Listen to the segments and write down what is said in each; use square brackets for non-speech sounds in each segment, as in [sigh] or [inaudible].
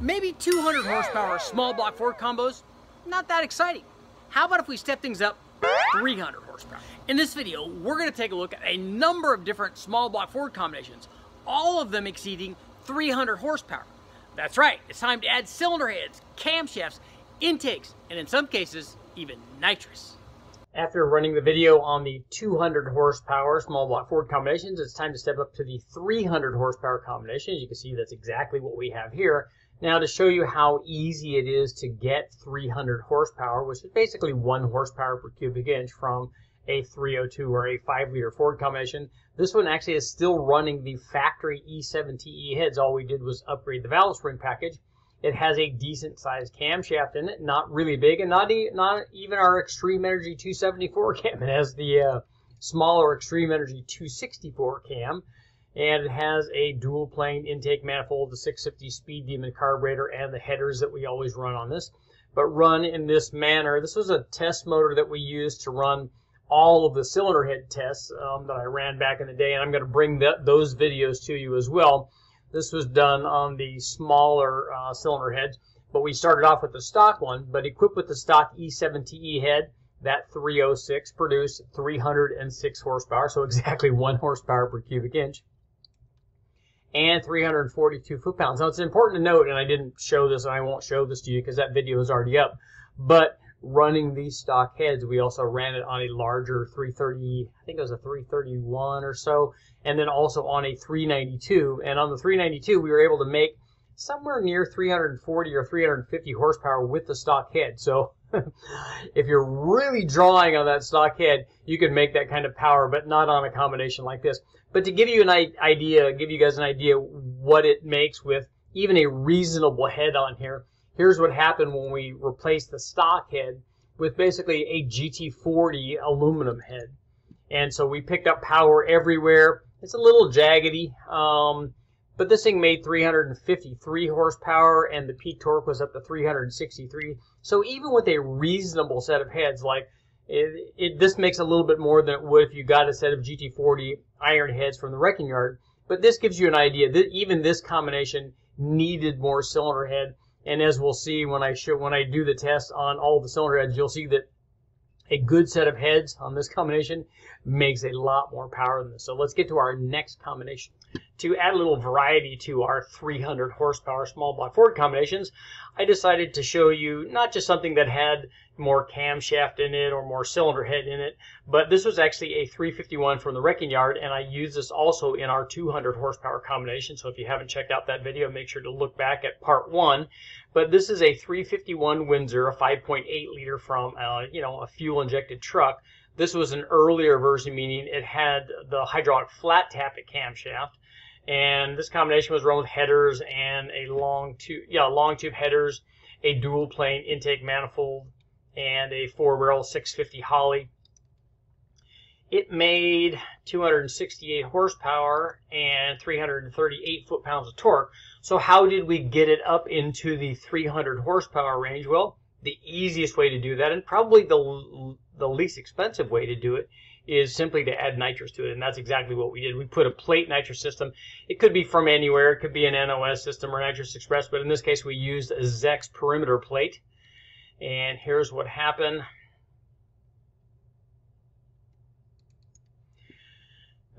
Maybe 200 horsepower small block Ford combos, not that exciting. How about if we step things up 300 horsepower? In this video, we're gonna take a look at a number of different small block Ford combinations, all of them exceeding 300 horsepower. That's right, it's time to add cylinder heads, camshafts, intakes, and in some cases, even nitrous. After running the video on the 200 horsepower small block Ford combinations, it's time to step up to the 300 horsepower combination. As you can see, that's exactly what we have here. Now to show you how easy it is to get 300 horsepower, which is basically one horsepower per cubic inch from a 302 or a 5 liter Ford combination. This one actually is still running the factory E7TE heads. All we did was upgrade the valve spring package. It has a decent sized camshaft in it, not really big, and not, e not even our Extreme Energy 274 [laughs] cam. It has the uh, smaller Extreme Energy 264 cam and it has a dual plane intake manifold, the 650 Speed Demon carburetor, and the headers that we always run on this. But run in this manner. This was a test motor that we used to run all of the cylinder head tests um, that I ran back in the day, and I'm going to bring those videos to you as well. This was done on the smaller uh, cylinder heads, but we started off with the stock one, but equipped with the stock E7TE head, that 306 produced 306 horsepower, so [laughs] exactly one horsepower per cubic inch and 342 foot-pounds. Now it's important to note, and I didn't show this and I won't show this to you because that video is already up, but running these stock heads, we also ran it on a larger 330, I think it was a 331 or so, and then also on a 392. And on the 392, we were able to make somewhere near 340 or 350 horsepower with the stock head. So [laughs] if you're really drawing on that stock head, you can make that kind of power, but not on a combination like this. But to give you an idea, give you guys an idea what it makes with even a reasonable head on here, here's what happened when we replaced the stock head with basically a GT40 aluminum head. And so we picked up power everywhere. It's a little jaggedy, um, but this thing made 353 horsepower and the peak torque was up to 363. So even with a reasonable set of heads, like it, it, this makes a little bit more than it would if you got a set of GT40 iron heads from the wrecking yard. But this gives you an idea that even this combination needed more cylinder head. And as we'll see when I show when I do the test on all the cylinder heads, you'll see that a good set of heads on this combination makes a lot more power than this. So let's get to our next combination. To add a little variety to our 300 horsepower small block Ford combinations, I decided to show you not just something that had more camshaft in it or more cylinder head in it, but this was actually a 351 from the wrecking yard, and I used this also in our 200 horsepower combination. So if you haven't checked out that video, make sure to look back at part one. But this is a 351 Windsor, a 5.8 liter from, uh, you know, a fuel injected truck. This was an earlier version, meaning it had the hydraulic flat tappet camshaft. And this combination was run with headers and a long tube, yeah, long tube headers, a dual plane intake manifold, and a four barrel 650 Holley. It made 268 horsepower and 338 foot-pounds of torque. So how did we get it up into the 300 horsepower range? Well, the easiest way to do that, and probably the, the least expensive way to do it, is simply to add nitrous to it. And that's exactly what we did. We put a plate nitrous system. It could be from anywhere. It could be an NOS system or Nitrous Express, but in this case we used a Zex perimeter plate. And here's what happened.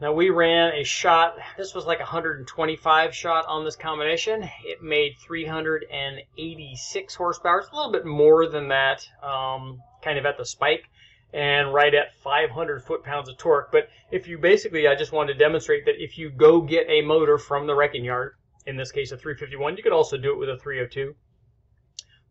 Now we ran a shot, this was like 125 shot on this combination. It made 386 horsepower. It's a little bit more than that, um, kind of at the spike, and right at 500 foot-pounds of torque. But if you basically, I just wanted to demonstrate that if you go get a motor from the wrecking yard, in this case a 351, you could also do it with a 302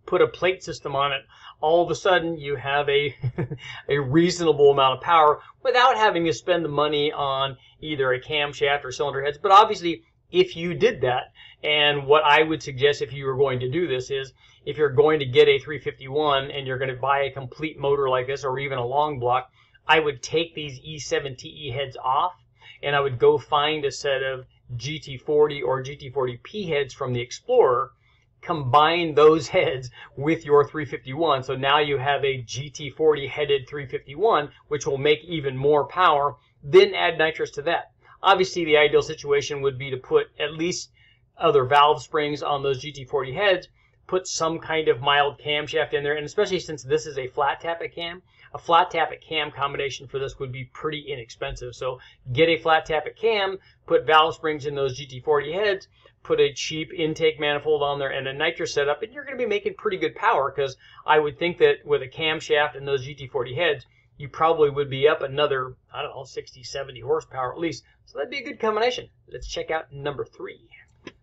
put a plate system on it, all of a sudden you have a, [laughs] a reasonable amount of power without having to spend the money on either a camshaft or cylinder heads. But obviously, if you did that, and what I would suggest if you were going to do this is, if you're going to get a 351 and you're going to buy a complete motor like this or even a long block, I would take these E7TE heads off and I would go find a set of GT40 or GT40P heads from the Explorer combine those [laughs] heads with your 351. So now you have a GT40 headed 351, which will make even more power. Then add nitrous to that. Obviously, the ideal situation would be to put at least other valve springs on those GT40 heads, put some kind of mild camshaft in there, and especially since this is a flat tappet cam, a flat tappet cam combination for this would be pretty inexpensive. So get a flat tappet cam, put valve springs in those GT40 heads, put a cheap intake manifold on there and a nitrous setup, and you're going to be making pretty good power because I would think that with a camshaft and those GT40 heads, you probably would be up another, I don't know, 60, 70 horsepower at least. So that'd be a good combination. Let's check out number three.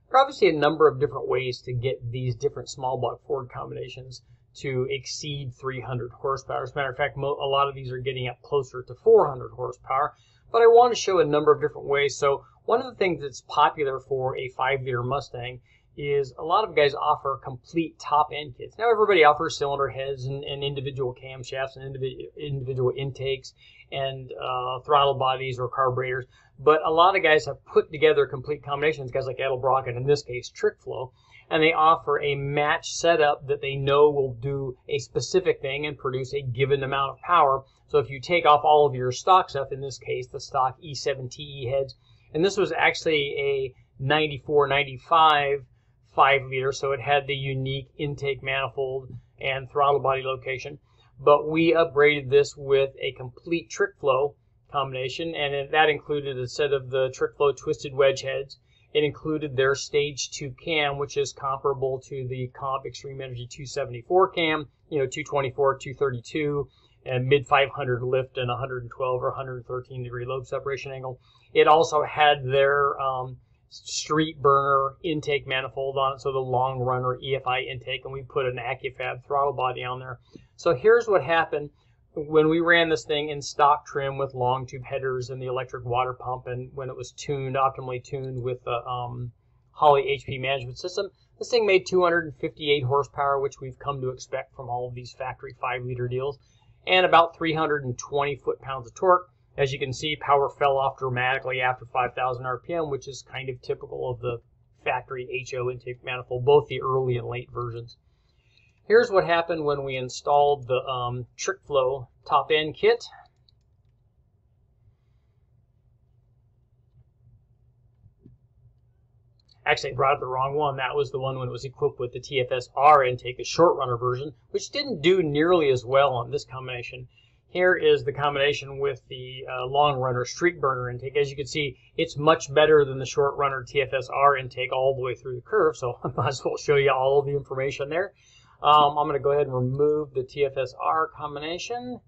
There are obviously a number of different ways to get these different small block Ford combinations to exceed 300 horsepower. As a matter of fact, a lot of these are getting up closer to 400 horsepower. But I want to show a number of different ways. So one of the things that's popular for a 5-liter Mustang is a lot of guys offer complete top end kits. Now everybody offers cylinder heads and, and individual camshafts and individual, individual intakes and uh, throttle bodies or carburetors, but a lot of guys have put together complete combinations, guys like Edelbrock and in this case TrickFlow, and they offer a match setup that they know will do a specific thing and produce a given amount of power. So if you take off all of your stock stuff, in this case the stock E7TE heads, and this was actually a 94, 95 5 liter, so it had the unique intake manifold and throttle body location. But we upgraded this with a complete trick flow combination, and that included a set of the trick flow twisted wedge heads. It included their stage 2 cam, which is comparable to the Comp Extreme Energy 274 cam, you know, 224, 232, and mid 500 lift and 112 or 113 degree lobe separation angle. It also had their um, street burner intake manifold on it, so the long runner EFI intake, and we put an AccuFab throttle body on there. So here's what happened when we ran this thing in stock trim with long tube headers and the electric water pump, and when it was tuned, optimally tuned with the um, Holley HP management system. This thing made 258 horsepower, which we've come to expect from all of these factory 5 liter deals, and about 320 foot pounds of torque. As you can see, power fell off dramatically after 5,000 RPM, which is kind of typical of the factory HO intake manifold, both the early and late versions. Here's what happened when we installed the um, TrickFlow top end kit. Actually, I brought up the wrong one. That was the one when it was equipped with the TFS-R intake, a short runner version, which didn't do nearly as well on this combination. Here is the combination with the uh, long runner street burner intake. As you can see, it's much better than the short runner TFS-R intake all the way through the curve. So [laughs] I might as well show you all of the information there. Um, I'm going to go ahead and remove the TFS-R combination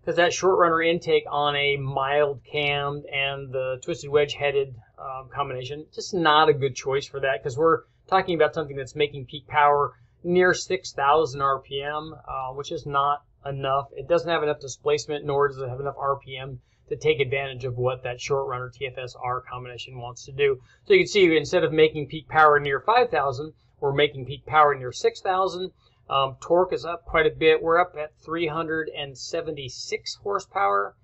because that short runner intake on a mild cammed and the twisted wedge headed um, combination, just not a good choice for that because we're talking about something that's making peak power near 6,000 RPM, uh, which is not enough. It doesn't have enough displacement, nor does it have enough RPM to take advantage of what that short runner TFS-R combination wants to do. So you can see instead of making peak power near 5,000, we're making peak power near 6,000. Um, torque is up quite a bit. We're up at 376 horsepower.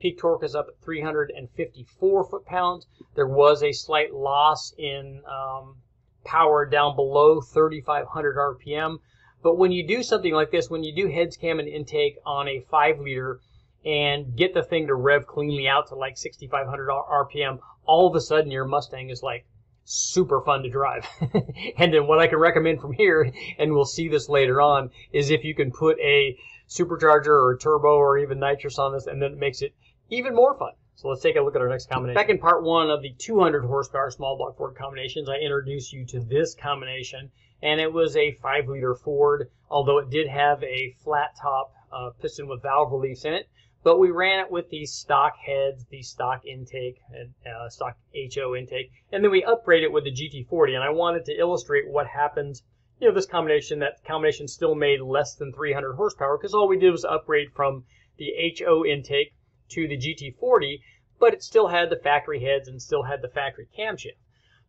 Peak torque is up at 354 foot-pounds. There was a slight loss in um, power down below 3,500 RPM. But when you do something like this, when you do heads cam and intake on a 5 liter and get the thing to rev cleanly out to like 6,500 RPM, all of a sudden your Mustang is like super fun to drive. [laughs] and then what I can recommend from here, and we'll see this later on, is if you can put a supercharger or a turbo or even nitrous on this, and then it makes it even more fun. So let's take a look at our next combination. Back in part one of the 200 horsepower small block Ford combinations, I introduced you to this combination and it was a 5 liter Ford, although it did have a flat top uh, piston with valve reliefs in it. But we ran it with these stock heads, the stock intake, uh, stock HO intake, and then we upgraded it with the GT40. And I wanted to illustrate what happens. You know, this combination, that combination still made less than 300 horsepower because all we did was upgrade from the HO intake to the GT40, but it still had the factory heads and still had the factory camshaft.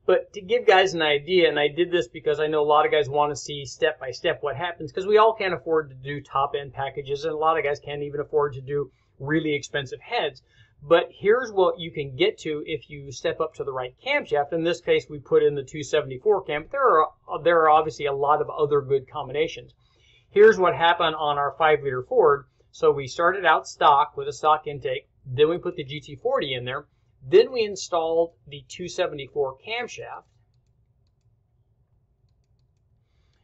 But to give guys an idea, and I did this because I know a lot of guys want to see step by step what happens because we all can't afford to do top end packages, and a lot of guys can't even afford to do really expensive heads. But here's what you can get to if you step up to the right camshaft. In this case, we put in the 274 cam. But there are there are obviously a lot of other good combinations. Here's what happened on our 5 liter Ford. So we started out stock with a stock intake. Then we put the GT40 in there. Then we installed the 274 camshaft.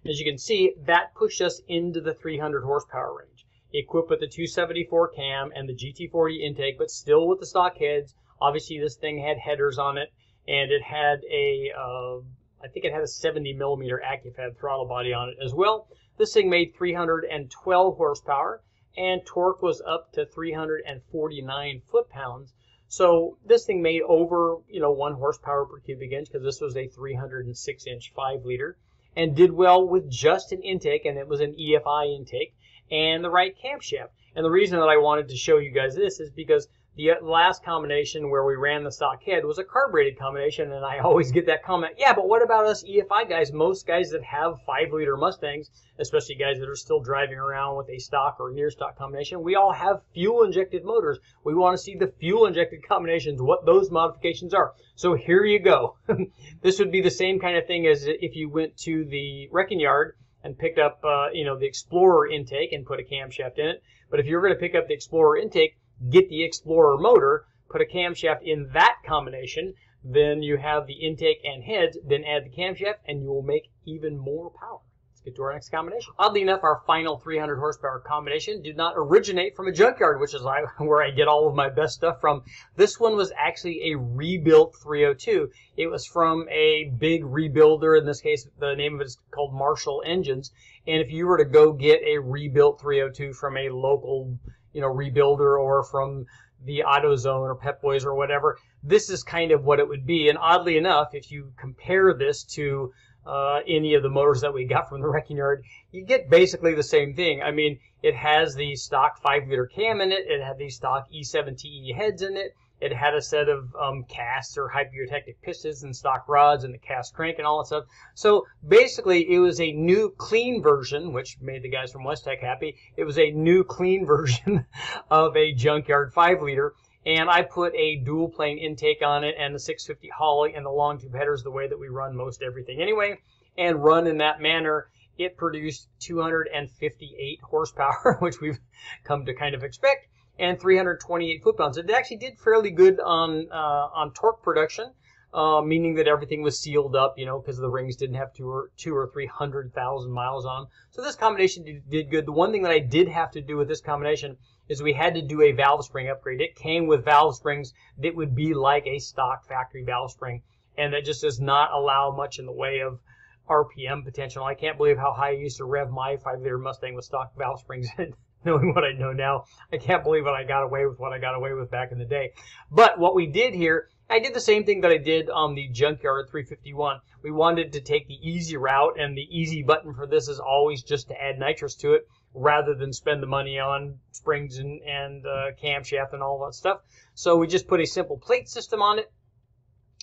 As you can see, that pushed us into the 300 horsepower range. Equipped with the 274 cam and the GT40 intake, but still with the stock heads. Obviously, this thing had headers on it, and it had a, uh, I think it had a 70 millimeter AccuFab throttle body on it as well. This thing made 312 horsepower, and torque was up to 349 foot-pounds. So this thing made over, you know, one horsepower per cubic inch because this was a 306 inch 5 liter and did well with just an intake and it was an EFI intake and the right camshaft. And the reason that I wanted to show you guys this is because the uh, last combination where we ran the stock head was a carbureted combination, and I [laughs] always get that comment, yeah, but what about us EFI guys? Most guys that have 5 liter Mustangs, especially guys that are still driving around with a stock or near stock combination, we all have fuel injected motors. We want to see the fuel injected combinations, what those modifications are. So here you go. [laughs] this would be the same kind of thing as if you went to the wrecking yard and picked up, uh, you know, the Explorer intake and put a camshaft in it. But if you're going to pick up the Explorer intake, get the Explorer motor, put a camshaft in that combination, then you have the intake and heads, then add the camshaft, and you will make even more power. Get to our next combination. Oddly enough, our final 300 horsepower combination did not originate from a junkyard, which is [laughs] where I get all of my best stuff from. This one was actually a rebuilt 302. It was from a big rebuilder. In this case, the name of it is called Marshall Engines. And if you were to go get a rebuilt 302 from a local you know, Rebuilder or from the AutoZone or Pep Boys or whatever, this is kind of what it would be. And oddly enough, if you compare this to uh, any of the motors that we got from the wrecking yard, you get basically the same thing. I mean, it has the stock 5 liter cam in it, it had the stock E7TE heads in it, it had a set of um, cast or hypereutectic pistons and stock rods and the cast crank and all that stuff. So basically, it was a new clean version, which made the guys from Westech happy. It was a new clean [laughs] version of a junkyard 5 liter. And I put a dual plane intake on it and the 650 Holley and the long tube headers the way that we run most everything anyway. And run in that manner, it produced 258 horsepower, [laughs] which we've come to kind of expect and 328 foot-pounds. It actually did fairly good on uh, on torque production, uh, meaning that everything was sealed up, you know, because the rings didn't have two or two or three hundred thousand miles on them. So this combination did, did good. The one thing that I did have to do with this combination is we had to do a valve spring upgrade. It came with valve springs that would be like a stock factory valve spring, and that just does not allow much in the way of RPM potential. I can't believe how high I used to rev my 5 liter Mustang with stock valve springs [laughs] in knowing what I know now, I can't believe what I got away with what I got away with back in the day. But what we did here, I did the same thing that I did on the Junkyard 351. We wanted to take the easy route, and the easy button for this is always just to add nitrous to it rather than spend the money on springs and, and uh, camshaft and all that stuff. So we just put a simple plate system on it.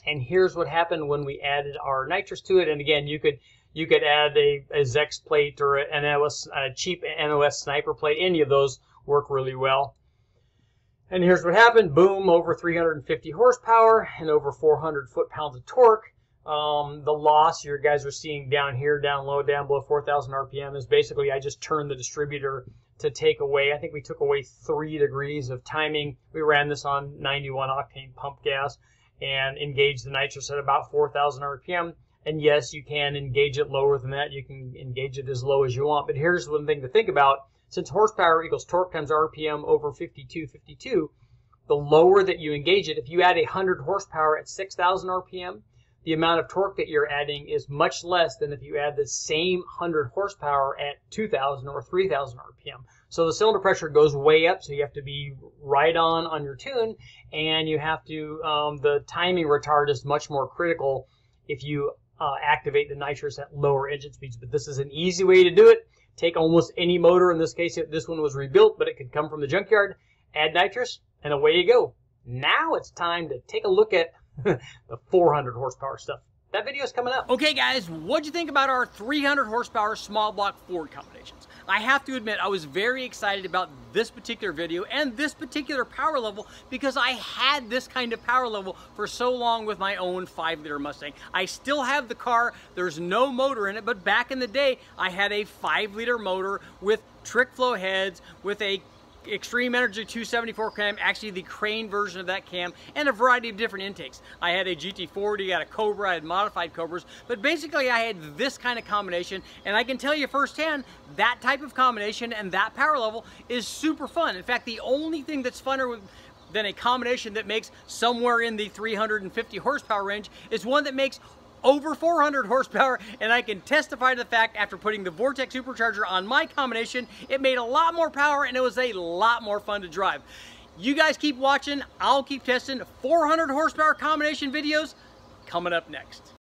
And here's what happened when we added our nitrous to it. And again, you could you could add a, a Zex plate or an NOS, a cheap NOS sniper plate. Any of those work really well. And here's what happened. Boom, over 350 horsepower and over 400 foot-pounds of torque. Um, the loss you guys are seeing down here, down low, down below 4,000 RPM is basically I just turned the distributor to take away. I think we took away three degrees of timing. We ran this on 91 octane pump gas and engaged the nitrous at about 4,000 RPM. And yes, you can engage it lower than that. You can engage it as low as you want. But here's one thing to think about. Since horsepower equals torque times RPM over 52, 52, the lower that you engage it, if you add 100 horsepower at 6,000 RPM, the amount of torque that you're adding is much less than if you add the same 100 horsepower at 2,000 or 3,000 RPM. So the cylinder pressure goes way up, so you have to be right on on your tune, and you have to, um, the timing retard is much more critical if you uh, activate the nitrous at lower engine speeds. But this is an easy way to do it. Take almost any motor. In this case, this one was rebuilt, but it could come from the junkyard. Add nitrous, and away you go. Now it's time to take a look at [laughs] the 400 horsepower stuff. That video is coming up. Okay, guys, what'd you think about our 300 horsepower small block Ford combinations? I have to admit, I was very excited about this particular video and this particular power level because I had this kind of power level for so long with my own 5-liter Mustang. I still have the car. There's no motor in it, but back in the day, I had a 5-liter motor with trick flow heads, with a Extreme Energy 274 cam, actually the crane version of that cam, and a variety of different intakes. I had a GT40, I had a Cobra, I had modified Cobras, but basically I had this kind of combination, and I can tell you firsthand, that type of combination and that power level is super fun. In fact, the only thing that's funner with than a combination that makes somewhere in the 350 horsepower range is one that makes over 400 horsepower and I can testify to the fact after putting the Vortech supercharger on my combination it made a lot more power and it was a lot more fun to drive. You guys keep watching, I'll keep testing 400 horsepower combination videos coming up next.